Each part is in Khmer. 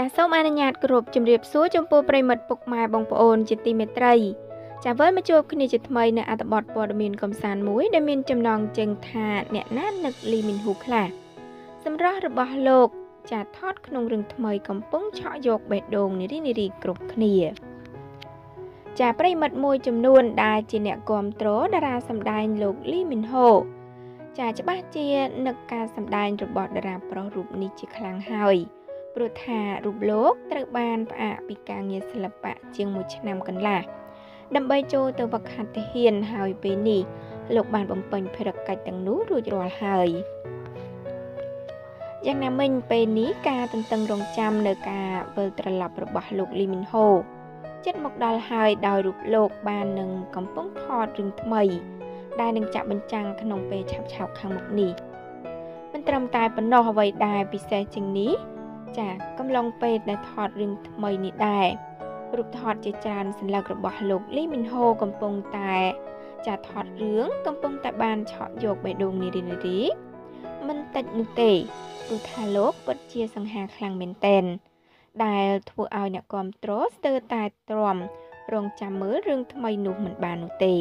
ចាសសូមអនុញ្ញាតគោរពជំរាបសួរចំពោះប្រិមិត្តពុកម៉ែបងប្អូនជាទីមេត្រីចាសវិលមកជួបគ្នាជាថ្មីនៅអត្ថបទព័ត៌មានកំសាន្តមួយដែលមានចំណងជើងថាអ្នកណានឹកលីមីនហ៊ូខ្លះសម្រាប់របស់លោកចាថតក្នុងរឿងថ្មីកំពុងឆក់យកបេះដូងនារីនារីគ្រប់គ្នាចាប្រិមិត្តមួយចំនួនដែលជាអ្នកគ្រប់គ្រងតារាសម្ដែងលោកលីមីនហ៊ូចាច្បាស់ជានឹកការសម្ដែងរបស់តារាប្រុសរូបនេះជាខ្លាំងហើយ ព្រោះថារូបលោកត្រូវបានផ្អាកពីការងារសិល្បៈជាង1ឆ្នាំកន្លះដើម្បីចូលទៅវឹកហាត់ទាហានហើយពេលនេះលោកបានបំពេញភារកិច្ចទាំងនោះរួចរាល់ហើយយ៉ាងណាមិញពេលនេះការទន្ទឹងរង់ចាំនៅការវិលត្រឡប់របស់លោកលីមីនហូចិត្តមកដល់ហើយដោយរូបលោកបាននឹងកំពុងថតរឿងថ្មី ដែលនឹងចាក់បញ្ចាំងក្នុងពេលឆាប់ៗខាងមុខនេះមិនត្រឹមតែប៉ុណ្ណោះអ្វីដែលពិសេសជាងនេះ ចាកំឡុងពេលដែលថតរឿងថ្មីនេះដែររូបថតជាច្រើនសញ្ញារបស់លោកលីមីនហូកំពុងតែចាថតរឿងកំពុងតែបានឆក់យកបេះដូងនារីនារីមិនតិចនោះទេព្រោះថាលោកពិតជាសង្ហាខ្លាំងមែនតែនដែលធ្វើឲ្យអ្នកគ្រប់គ្រងស្ទើរតែទ្រាំរងចាំមើលរឿងថ្មីនោះមិនបាននោះទេ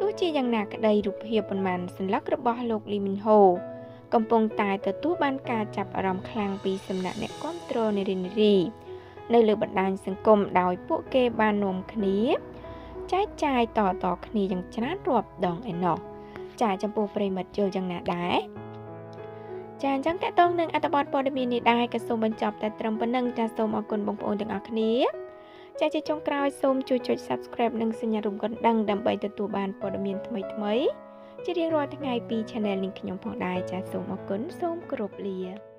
ទោះជាយ៉ាងណាក្តីរូបភាពប៉ុន្មានសញ្ញារបស់លោកលីមីនហូ កំពុងតែទទួលបានការចាប់អារម្មណ៍ខ្លាំងពីសំណាក់អ្នកគ្រប់គ្រងនារីនារីនៅលើបណ្ដាញសង្គមដោយពួកគេបាននាំគ្នាចែកចាយតតគ្នាយ៉ាងច្រើនរាប់ដងឯណោះចាចំពោះប្រិមិត្តយល់យ៉ាងណាដែរចាអញ្ចឹងតកតងនឹងអត្ថបទព័ត៌មាននេះដែរក៏សូមបញ្ចប់តែត្រឹមប៉ុណ្្នឹងចាសូមអរគុណបងប្អូនទាំងអស់គ្នាចាជាចុងក្រោយសូមជួយចុច Subscribe និងសញ្ញារូបកណ្ដឹងដើម្បីទទួលបានព័ត៌មានថ្មីៗ ជារៀងរាល់ថ្ងៃពី Channel នេះខ្ញុំផងដែរចាសសូមអរគុណសូមគោរពលា